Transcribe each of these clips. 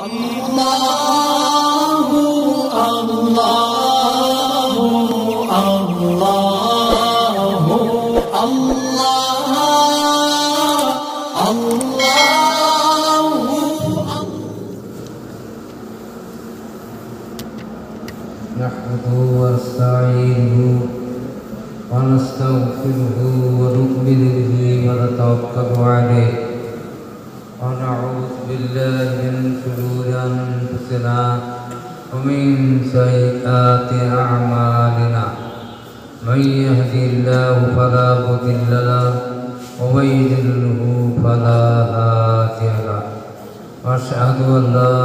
الله الله الله الله الله نحمده ونستعينه ونستغفره ونؤمن به ونتوكل عليه. ومن سيئات أعمالنا. من يهدي الله فلا مضل له ومن يضلله فلا هادي له. وأشهد أن لا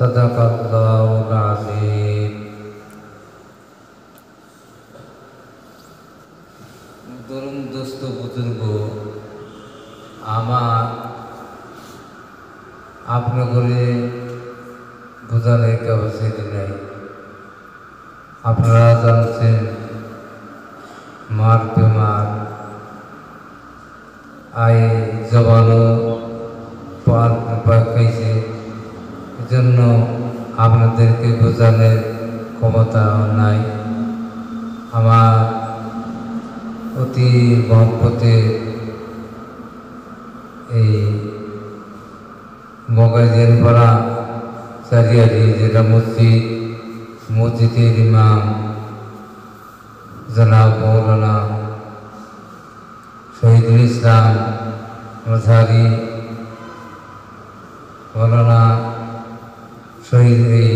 صدق الله العظيم বোঝানোর ক্ষমতা নাই। আমার অতি মহব্বতে এই মগাজের পাড়া চারিয়ারি যেটা মসজিদ, মসজিদের ইমাম জনাব মৌলানা শহীদুল ইসলাম মজারি মৌলানা শহীদ এই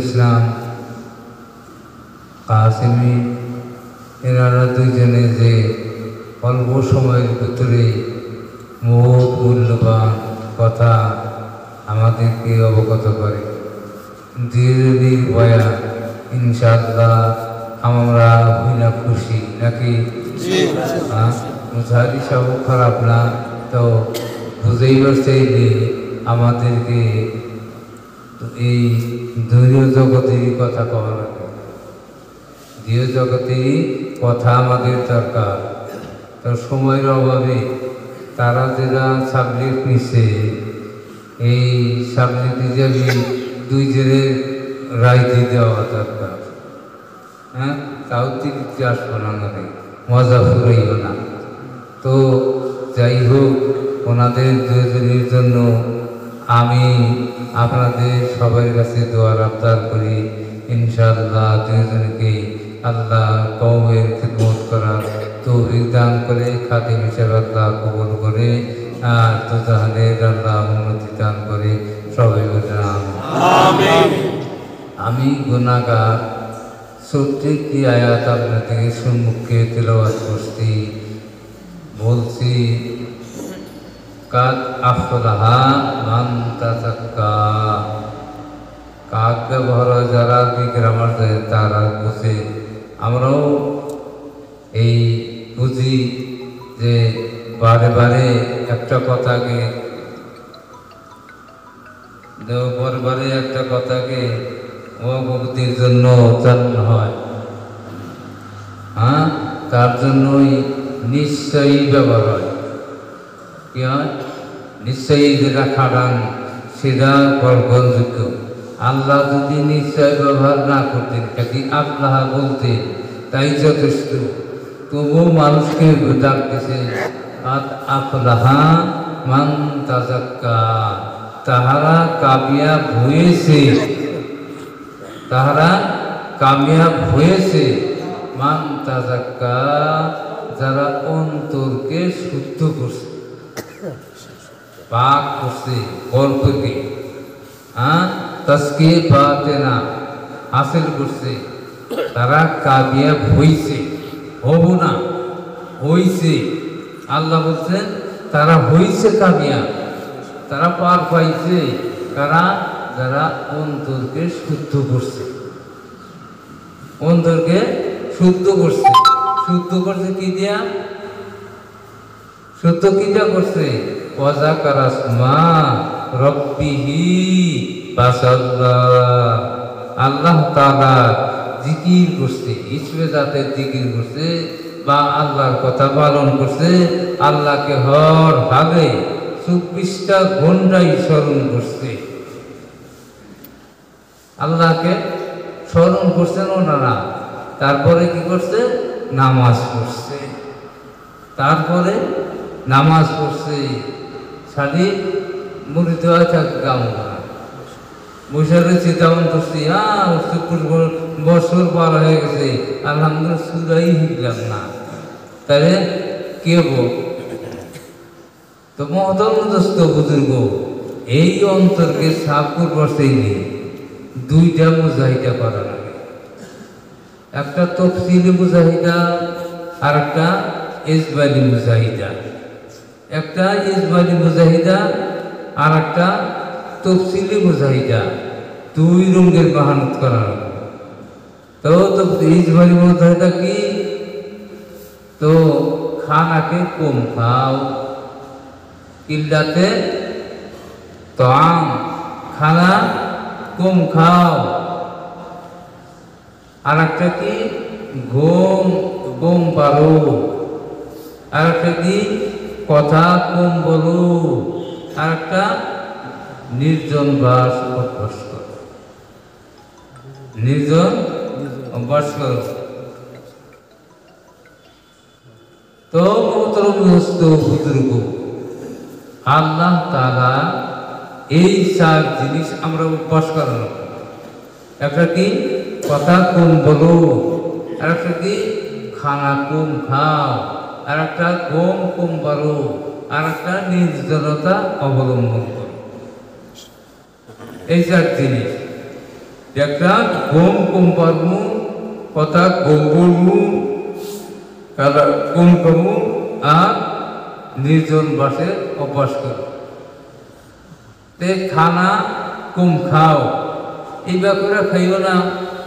ইসলাম কাসেমি এনারা দুইজনে যে অল্প সময়ের ভিতরে বহুত মূল্যবান কথা আমাদেরকে অবগত করে। দীর্ঘদিন বয়া ইনশাল্লাহ আমরা হই না খুশি নাকি? মুসারি সব খারাপ না? তো বুঝেই পারছে যে আমাদেরকে এই দৈর্য জগতেরই কথা কওয়া লাগে। দৃঢ় জগতেরই কথা আমাদের দরকার। তো সময়ের অভাবে তারা যারা সাবজেক্ট নিছে, এই সাবজেক্ট হিসাবে দুই জেলে রাইতে দেওয়া দরকার। হ্যাঁ? তাও তিরিশে আসব না আমাদের মজা ফুরাইব না। তো যাই হোক, ওনাদের দুজনের জন্য আমি আপনাদের সবার কাছে দোয়ার আবদার করি। ইনশাআল্লাহ দুজনকেই আল্লাহ কৌমের খিদমত করার তৌফিক দান করে খাদিম হিসেবে আল্লাহ কবুল করে আর তো জাহানের আল্লাহ উন্নতি দান করে সবাই বলে আমি গুণাগার সত্যি আয়াত আপনাদের সম্মুখে তেলাওয়াত করছি? বলছি কাক আফলাহা মান তাজাক্কা কাক ব্যবহার যারা গ্রামার যায়, তারা বুঝে। আমরাও এই বুঝি যে বারে বারে একটা কথাকে বারে একটা কথাকে অবগতির জন্য উচ্চারণ হয়। হ্যাঁ? তার জন্যই নিশ্চয়ই ব্যবহার হয়। কি হয়? নিশ্চয়ই যেটা খাটান সেটা গ্রহণযোগ্য আল্লাহ যদি নিশ্চয় ব্যবহার না করতেন কাকি আল্লাহ বলতে তাই যথেষ্ট। তবু মানুষকে ডাকতেছে আফলাহা মান তাজাক্কা তাহারা কামিয়াব হয়েছে তাহারা কামিয়াব হয়েছে মান তাজাক্কা যারা অন্তরকে শুদ্ধ করছে। পাক করছে গল্পকে হ্যাঁ তসকে পাতে না হাসিল করছে তারা কাবিয়াব হইছে হব না হইছে আল্লাহ বলছেন তারা হইছে কাবিয়াব তারা পার পাইছে তারা যারা অন্তরকে শুদ্ধ করছে অন্তরকে শুদ্ধ করছে শুদ্ধ করছে কি দিয়া শুদ্ধ কি দিয়া করছে ওয়াজা কারাসমা রব্বিহি আল্লাহ তাআলা জিকির করছে ইসমে জাতের জিকির করছে বা আল্লাহর কথা পালন করছে, আল্লাহকে হর হালে চব্বিশটা ঘন্টাই স্মরণ করছে। আল্লাহকে স্মরণ করছেন ওনারা? তারপরে কি করছে? নামাজ পড়ছে। তারপরে নামাজ পড়ছে। দেওয়া থাকে গামলা বসে রয়েছে করছি হ্যাঁ বছর পার হয়ে গেছে, আলহামদুলিল্লাহ সুদাই হিলাম না। তাহলে কে তো মহতম দোস্ত বুজুর্গ, এই অন্তরকে সাফ করবার সেই দুইটা মুজাহিদা করা লাগে। একটা তফসিলি মুজাহিদা আর একটা ইসবালি মুজাহিদা। একটা ইসবালি মুজাহিদা আর একটা তফসিলি মুজাহিদা। দুই রঙের বাহানত করা লাগে তো ইসবালি মুজাহিদা কি? তো খানাকে কম খাও, কিল্লাতে তো আম খানা কম খাও। আর একটা কি? ঘুম কম পারো আর একটা কি? কথা কম বলো? আর একটা নির্জন বাস অভ্যাস করো। নির্জন অভ্যাস করো। তো মোহতরম হস্ত বুজুর্গ, আল্লাহ এই চার জিনিস আমরা অভ্যাস করানো একটা কি? কথা কম বলো? আর একটা কি? খানা কম খাও? আর একটা কম কম বলো আর একটা নির্জনতা অবলম্বন করো। এই চার জিনিস। একটা কম কম পারব কথা বলব কাদা কম কমু আর নির্জন বাসে অভ্যাস করো। তে খানা কম খাও। এই ব্যাপারে খাইও না,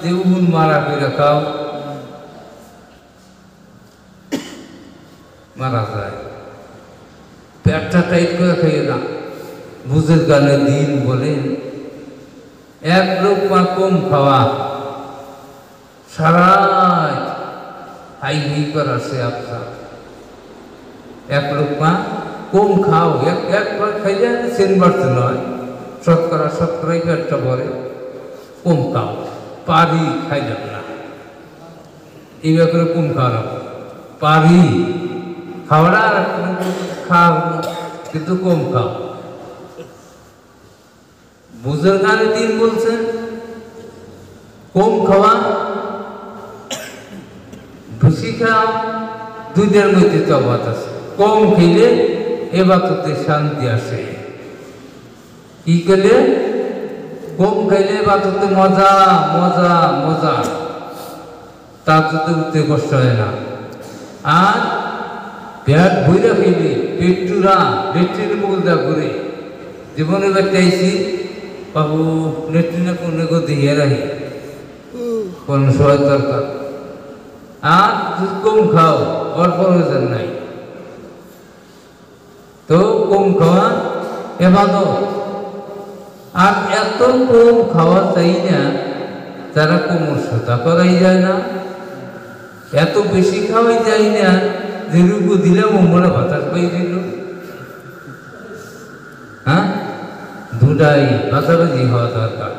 যে উন মারা করে খাও। মারা যায়। পেটটা টাইট করে খাইও না বুঝের গানে দিন বলেন এক রূপা কম খাওয়া। সারা হাই হাই করার সে আপনার এক রূপা কম খাও। এক একবার খাইলে সেন বাড়তে নয়। শতকরা শতকরাই পেটটা ভরে। কম খাও। পারি খাইলাম না। এই ব্যাপারে কম খাওয়া পারি। খাওয়াটা আর খাও, কিন্তু কম খাও। বুঝের গানে দিন বলছেন কম খাওয়া বেশি খাও দুইটার মধ্যে তফাত আছে। কম খেলে এবাততে শান্তি আসে। কি খেলে? কম খাইলে এবাততে মজা মজা মজা। তার যদি উঠতে কষ্ট হয় না। আর পেট বইরা খাইলে পেটুরা নেট্রিনে মুগল দা করে জীবনে আইসি, বাবু নেট্রিনে কোনো গতি রাখি? কোন সময় দরকার? আর দুধ কম খাও ওর প্রয়োজন নাই। তো কম খাওয়া এবাদত। আর এত কম খাওয়া চাই না তারা কোমর সোতা করাই যায় না। এত বেশি খাওয়াই যায় না যে রুগু দিলাম মনে বাতাস পাই দিল হ্যাঁ? দুটাই বাতাবাজি হওয়া দরকার।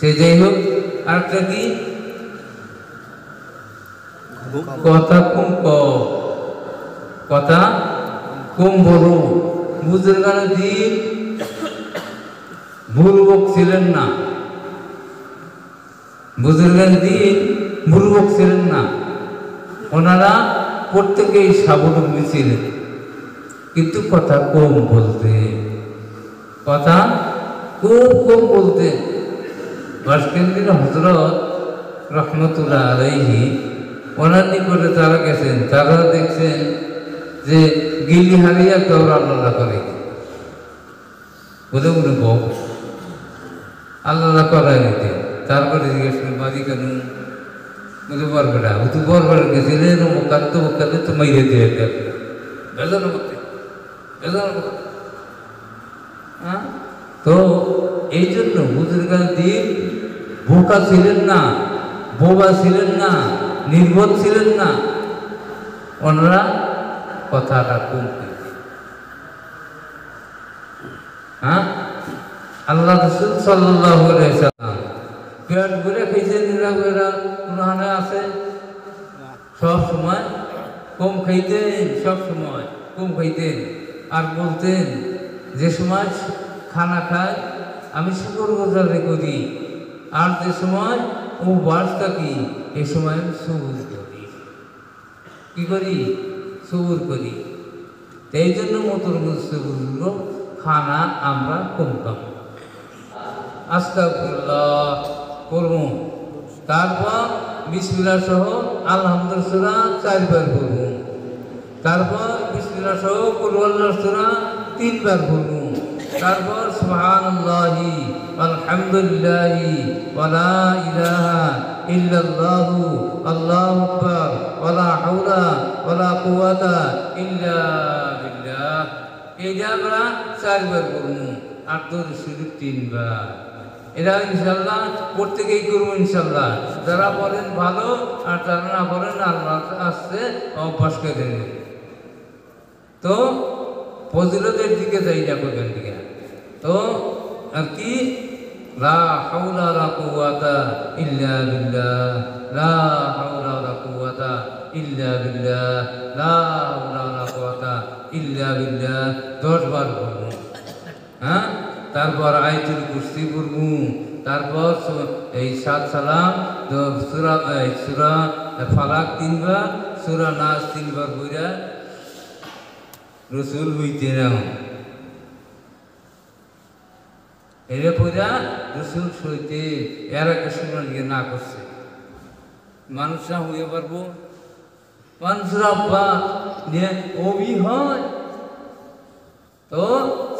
সে যাই হোক, আরেকটা কি? কথা কম ক কথা কম বলো বুঝের গানে দিন ভুলবক ছিলেন না। বুঝের গানে দিন ভুলবক ছিলেন না। ওনারা প্রত্যেকেই স্বাবলম্বী ছিলেন কিন্তু কথা কম বলতে। কথা খুব কম বলতে। বাসকেন্দ্রীর হজরত রহমতুল্লাহ আলাইহি, ওনার নিকটে তারা গেছেন, তারা দেখছেন যে গিলি হারিয়া দৌড় আল্লাহ করে। বলে উনি বউ আল্লাহ করাই তারপরে জিজ্ঞেস করি বাড়ি বলে বরবেড়া ও তো বরবেড়া গেছিলে মোকাল তো মোকালে তো মাইরে দিয়ে বেজানো করতে বেজানো করতে হ্যাঁ তো এই জন্য হুজুরগাল দিন বোকা ছিলেন না বোবা ছিলেন না নির্বোধ ছিলেন না ওনারা কথাটা কম হ্যাঁ আল্লাহ রসুল সাল্লাহ পেট ভরে খেয়েছে নিরাগেরা কোনখানে আছে। সব সময় কম খাইতেন, সব সময় কম খাইতেন। আর বলতেন, যে সময় খানা খায়, আমি শুকর গোজারে করি আর যে সময় ও বাস থাকি, এ সময় আমি সবুজ করি। কি করি? সবুর করি। এই জন্য মতর সবুজগুলো খানা আমরা কম খাব। আস্তাকুল্লাহ করব। তারপর বিসমিল্লা সহ আলহামদুলিল্লাহ চারবার করব তারপর বিসমিল্লা সহ কুরআল্লাহ সুরা তিনবার করব তারপর সুবহানাল্লাহি আলহামদুলিল্লাহি ইল্লা আমরা চারবার আর তোর শুধু তিনবার। এরা ইনশাল্লাহ প্রত্যেকেই করব ইনশাল্লাহ যারা বলেন ভালো, আর যারা না বলেন আল্লাহ আসছে, অভ্যাস করে তো, ফজিলতের দিকে যাই না কোথার দিকে। তো, আর কি? লা হাওলা লা কুওয়াতা ইল্লা বিল্লাহ। লা হাওলা লা কুওয়াতা ইল্লা বিল্লাহ। লা হাওলা লা কুওয়াতা ইল্লা বিল্লাহ। দশ বার বলব। হ্যাঁ? তারপর আয়তুল কুস্তি পড়ব। তারপর এই সাত সালাম সুরা সুরা ফালাক তিনবার, সুরা নাচ তিনবার বইরা রসুল হইতে না এরে পইরা রসুল সইতে এর একটা গিয়ে না করছে। মানুষরা হয়ে পারব। মানুষরা নিয়ে অবি হয়। তো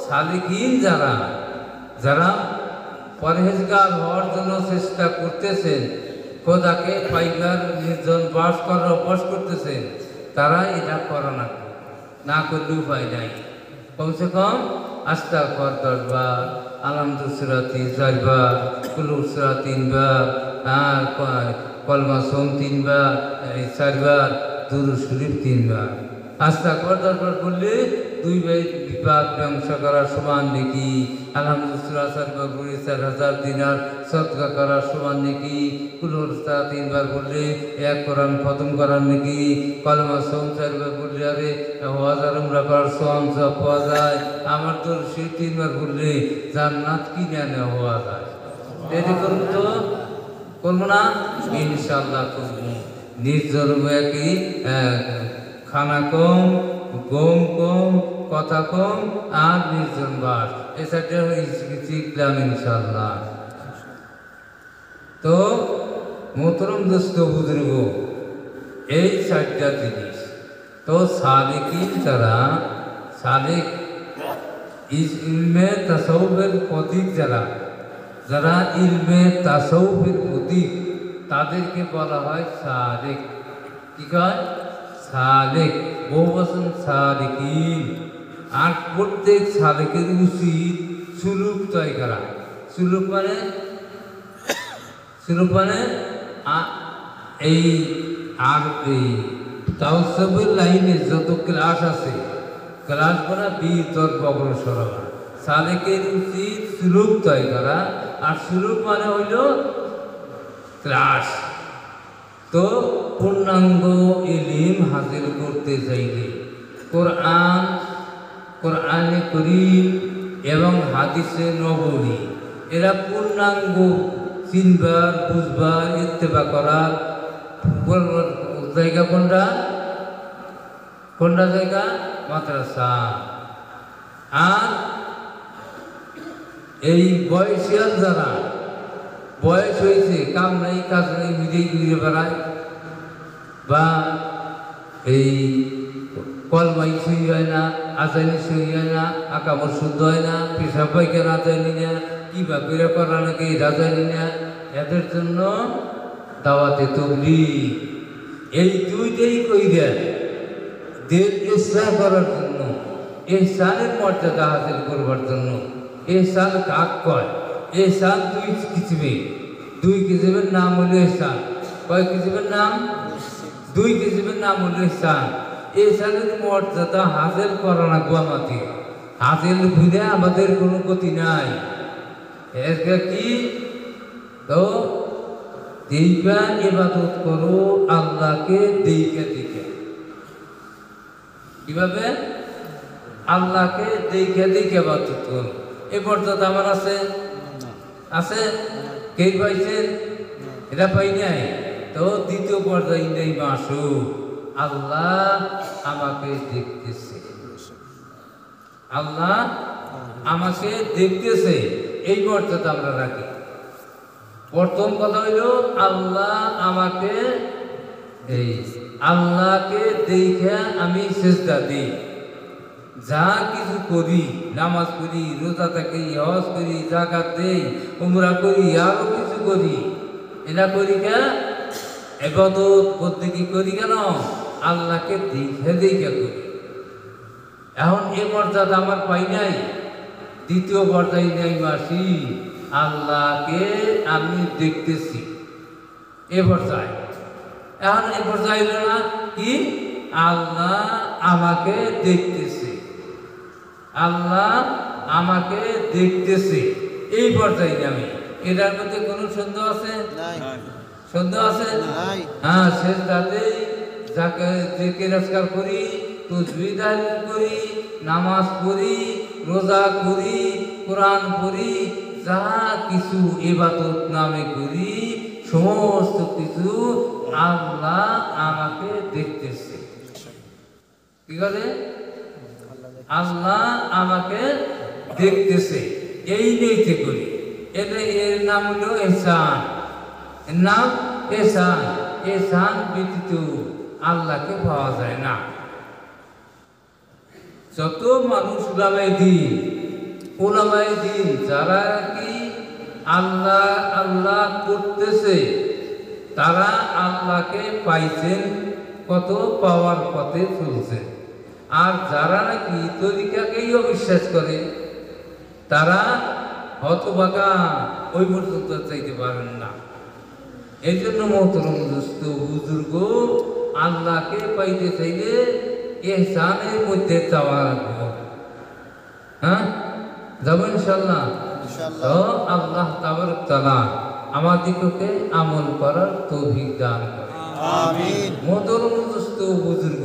সালিকিন যারা যারা পরহেজগার হওয়ার জন্য চেষ্টা করতেছেন খোদাকে পাইকার নির্জন বাস করার অভ্যাস করতেছেন তারা এটা করে না। না করলে উপায় নাই। কমসে কম আস্তা কর দশবার আলহামদুসরা তিন চারবার কুলুসরা তিনবার কলমা সোম তিনবার চারবার, দুরু শরীফ তিনবার। আস্তা কর দরবার করলে দুই ভাই বিবাদ ব্যবসা করা সমান নাকি। আলহামদুলিল্লাহ করে চার হাজার দিনার সৎকা করা সমান নাকি। কুলোরস্তা তিনবার করলে এক কোরআন খতম করার নাকি। কলমা সোম চারবার করলে আরে হাজার উমরা করার সোম সব পাওয়া যায়। আমার তো সে তিনবার করলে জান্নাত কিনে আনে হওয়া যায়। এতে করব তো, করব না? ইনশাল্লাহ করব। নির্জন একই খানা কম, গম কম, কথা কম, আর নির্জন বাস। এসাটা শিখলাম ইনশাল্লাহ তো মোতরম দোস্ত বুজুর্গ, এই চারটা জিনিস। তো সালেকিন যারা ইস- ইলমে তাসৌফের প্রতীক যারা যারা ইলমে তাসৌফের প্রতীক, তাদেরকে বলা হয় সালেক। কি কয়? সালেক বহু বছর সালেকিন আর প্রত্যেক সালেকের উচিত সুলুক তয় করা। সুলুক মানে? সুলুক মানে? এই আর এই তাওসবের লাইনে যত ক্লাস আছে, ক্লাস করা বিতর্ক অগ্রসর সালেকের উচিত সুলুক তয় করা। আর সুলুক মানে হইল ক্লাস। তো পূর্ণাঙ্গ ইলিম হাসিল করতে চাইলে কোরআন, কোরআনে করিম এবং হাদিসে নবরী এরা পূর্ণাঙ্গ চিনবার, বুঝবার ইত্তেবা করার জায়গা কোনটা? কোনটা জায়গা? মাদ্রাসা। আর এই বয়সিয়াল যারা বয়স হয়েছে, কাম নাই, কাজ নেই, নিজেই ঘুরে বেড়ায়। বা এই কলমাই সই হয় না আজানি সই হয় না আকামর শুদ্ধ হয় না, পেশাব পাইকানা জানি না কি বা করে করা নাকি এরা জানি না, এদের জন্য দাওয়াতে তবলি এই দুইটাই কইরা দের ইসলাম করার জন্য ইহসানের মর্যাদা হাসিল করবার জন্য ইহসান কাক কয়? ইহসান দুই কিসিমে দুই কিসিমের নাম হলো ইহসান কয় কিসিমের নাম? দুই কিসিমের নাম হলো ইহসান ইহসানের মর্যাদা হাসিল করা না আমাকে হাসিল ভুলে আমাদের কোনো গতি নাই। এর কি? তো দেইবা ইবাদত করো, আল্লাহকে দিকে কীভাবে? আল্লাহকে দেখে দেখে বাদত করো। এ পর্যন্ত আমার আছে? আছে? কে পাইছেন? এটা পাই নাই। তো দ্বিতীয় পর্যায়ে নেই মাসু, আল্লাহ আমাকে দেখতেছে। আল্লাহ আমাকে দেখতেছে। এই মর্যাদা আমরা রাখি। প্রথম কথা হইল, আল্লাহ আমাকে এই, আল্লাহকে দেখে আমি চেষ্টা দিই। যা কিছু করি, নামাজ করি, রোজা থাকি, হজ করি জাকাত দেই, উমরা করি, আরও কিছু করি। এটা করি কে? এবাদত করতে কি করি কেন? আল্লাহকে দেখে দেখে করি। এখন এ মর্যাদা আমার পাই নাই, দ্বিতীয় পর্যায়ে নেই মাসি, আল্লাহকে আমি দেখতেছি। এ পর্যায়ে এখন এ পর্যায়ে না কি? আল্লাহ আমাকে দেখতেছে। আল্লাহ আমাকে দেখতেছে। এই পর্যায়ে আমি এটার মধ্যে কোনো সন্দেহ আছে? সন্দেহ আছে? হ্যাঁ শেষ দাতে যাকে যে করি তসবি করি নামাজ পড়ি রোজা করি কোরআন পড়ি যা কিছু এবাদত নামে করি সমস্ত কিছু আল্লাহ আমাকে দেখতেছে। কি করে আল্লাহ আমাকে দেখতেছে, এই নিয়েতে করি। এটা এর নাম হলো এসান নাম এসান এসান ব্যতীত আল্লাহকে পাওয়া যায় না। যত মানুষ ওলামাই দিন ওলামাই দিন, যারা কি আল্লাহ আল্লাহ করতেছে, তারা আল্লাহকে পাইছেন কত পাওয়ার পথে চলছে। আর যারা নাকি তরিকাকেই অবিশ্বাস করে তারা হতবাগা ওই পর্যন্ত চাইতে পারেন না। এই জন্য মহতরম দোস্ত বুজুর্গ আল্লাহকে পাইতে চাইলে এহসানের মধ্যে যাওয়া লাগবে। হ্যাঁ? যাব ইনশাল্লাহ তো আল্লাহ তাবারক তাআলা আমাদিগকে আমল করার তৌফিক দান করে। মহতরম দোস্ত বুজুর্গ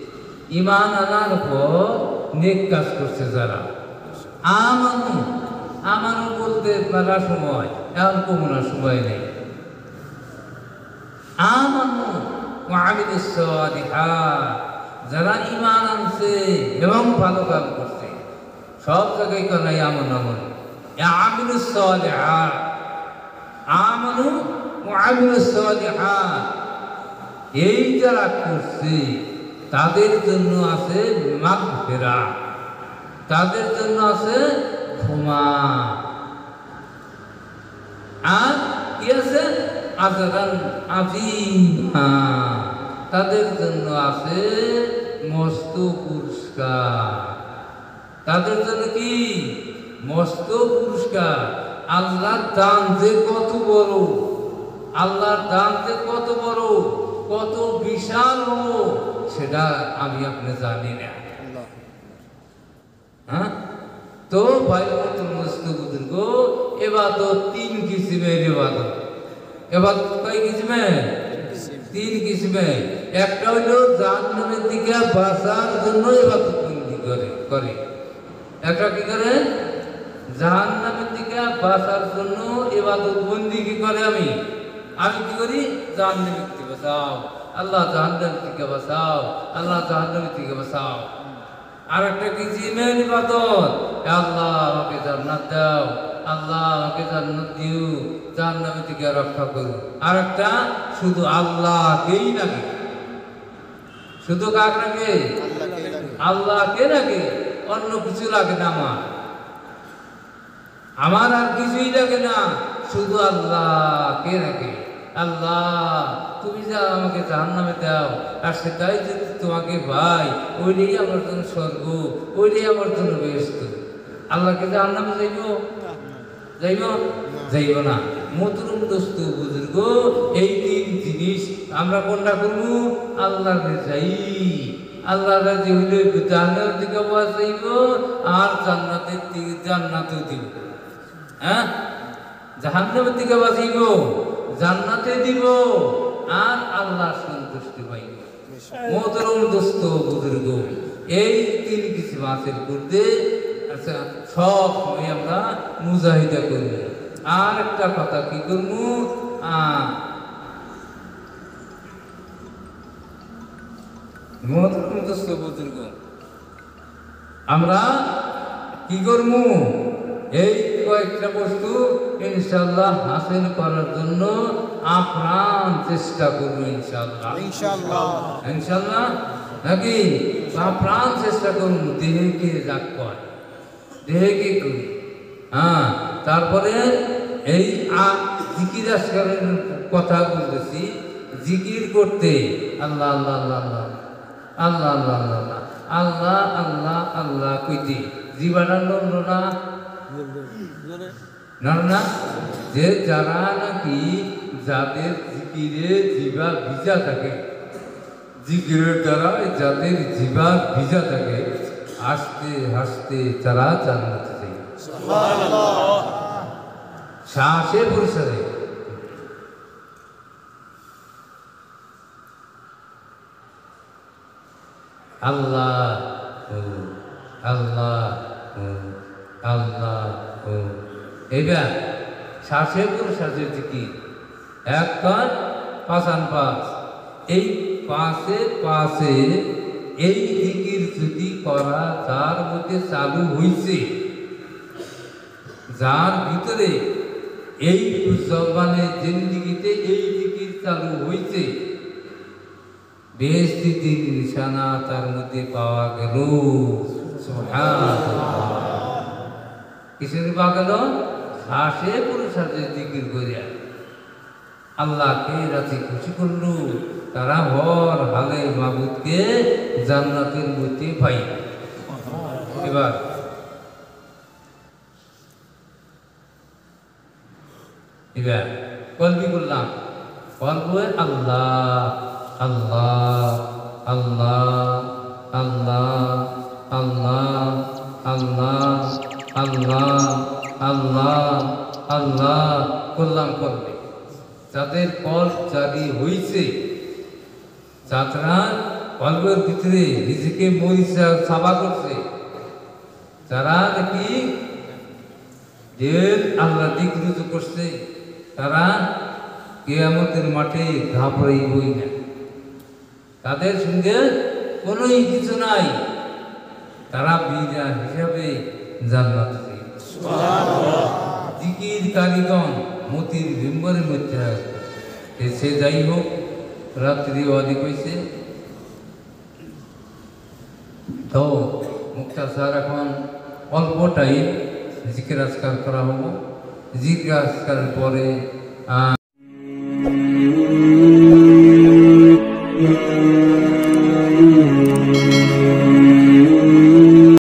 ইমান আনার পর নেক কাজ করছে যারা। আমানু আমানু বলতে পারা সময় এখন কমনার সময় নেই। আমানু যারা ইমান আনছে এবং ভালো কাজ করছে, সব জায়গায় কানাই আমন আমন আমানু সালিহাত, এই যারা করছে তাদের জন্য আছে মাঘ ফেরা তাদের জন্য আছে ক্ষমা আর কি আছে? আজরান আজিমা তাদের জন্য আছে মস্ত পুরস্কার। তাদের জন্য কি? মস্ত পুরস্কার। আল্লাহর দান যে কত বড়। আল্লাহর দান যে কত বড়। কত বিশাল সেটা আমি আপনি জানি না। হ্যাঁ? তো ভাই মস্ত বুজুর্গ এবাদত তিন কিসিমের এবাদত এবাদত কয় কিসিমে? তিন কিসিমে। একটা হইল জাহান্নামের দিকে বাঁচার জন্য এবাদত বন্দি করে করে। একটা কি করে? জাহান্নামের দিকে বাঁচার জন্য এবাদত বন্দি কি করে আমি? আমি কি করি? জাহান্নামের দিকে বাঁচাও আল্লাহ জাহান্নামের দিকে বাঁচাও আল্লাহ জাহান্নামের দিকে বাঁচাও আর একটা কি জিমের ইবাদত। আল্লাহ, আমাকে জান্নাত দাও। আল্লাহ, আমাকে জান্নাত দিও। জাহান্নামের থেকে রক্ষা করো। আর একটা শুধু আল্লাহকেই লাগে শুধু কাক লাগে আল্লাহকে লাগে অন্য কিছু লাগে না আমার। আমার আর কিছুই লাগে না। শুধু আল্লাহকে রাখে। আল্লাহ, তুমি যা আমাকে জাহান্নামে দাও, আর সেটাই যদি তোমাকে ভাই ওইটাই আমার জন্য স্বর্গ, ওইটাই আমার জন্য ব্যস্ত। আল্লাহকে জাহান্নামে যাইব? যাইব? যাইব না। মতুরুম দোস্ত বুজুর্গ, এই তিন জিনিস আমরা কোনটা করব? আল্লাহকে যাই আল্লাহ রাজি হইলে জান্নাতের দিকে বাঁচাইব আর জান্নাতের দিকে জান্নাতেও দিব। হ্যাঁ? জাহান্নামের দিকে বাঁচাইব জান্নাতে দিব আর আল্লাহ সন্তুষ্টি পাইব। মোহতরম দোস্ত বুজুর্গ এই তিন কিছু হাসিল করতে আচ্ছা সব সময় আমরা মুজাহিদা করব আর একটা কথা কি করব? মোহতরম দোস্ত বুজুর্গ আমরা কি করব? এই কয়েকটা বস্তু ইনশাল্লাহ হাসিল করার জন্য আপ্রাণ চেষ্টা করব ইনশাল্লাহ ইনশাল্লাহ নাকি? আপ্রাণ চেষ্টা করুন দেহকে যাক কর দেহকে করি? হ্যাঁ তারপরে এই জিকির আসকারের কথা বলতেছি জিকির করতে আল্লাহ আল্লাহ আল্লাহ আল্লাহ আল্লাহ আল্লাহ আল্লাহ আল্লাহ আল্লাহ আল্লাহ কইতে। জীবানা নড়ল না না যে যারা নাকি যাদের জিকিরে জিবা ভিজা থাকে, জিকিরের দ্বারা যাদের জিবা ভিজা থাকে, হাসতে হাসতে তারা জান্নাতে যায়। শ্বাসে আল্লাহ আল্লাহ আল্লাহ এইবার শ্বাসে পরিসরে জিকির এক কান, পাঁচান পাঁচ। এই পাশে পাশে এই জিকির যদি করা যার মধ্যে চালু হইছে, যার ভিতরে এই জবানে জিন্দিগিতে এই জিকির চালু হইছে বেস্তিতির নিশানা তার মধ্যে পাওয়া গেল। কিসের পাওয়া গেল শ্বাসে পুরুষার্থে জিকির করিয়া আল্লাহকে রাতে খুশি করল, তারা হর হালে মাবুদকে জান্নাতের মধ্যে পাই। এবার এবার কলবি করলাম? কলব আল্লাহ আল্লাহ আল্লাহ আল্লাহ আল্লাহ আল্লাহ আল্লাহ আল্লাহ আল্লাহ করলাম করবে। যাদের কল জারি হইছে যারা কল্পের ভিতরে নিজেকে মরিচা সাবা করছে, যারা নাকি যে আল্লাহ দিক রুজু করছে, তারা কেয়ামতের মাঠে ঘাবড়াইবই না। তাদের সঙ্গে কোনোই কিছু নাই। তারা বিজা হিসাবে জান্নাত জিকির কারিগণ মতির বিম্বরের মধ্যে আছে। সে যাই হোক রাত্রি অধিক হয়েছে তো মুক্তা স্যার এখন অল্প টাইম আজকার করা হব আজকার পরে